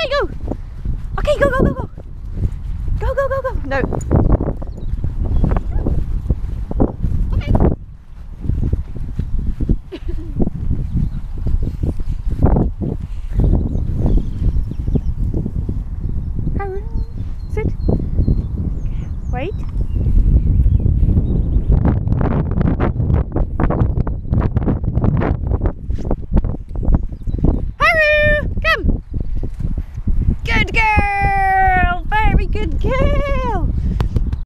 Okay, go. Okay, go, go, go, go. Go, go, go, go. No. Okay. Aaron. good girl, very good girl.